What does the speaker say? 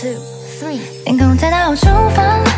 two three，天空在到处放。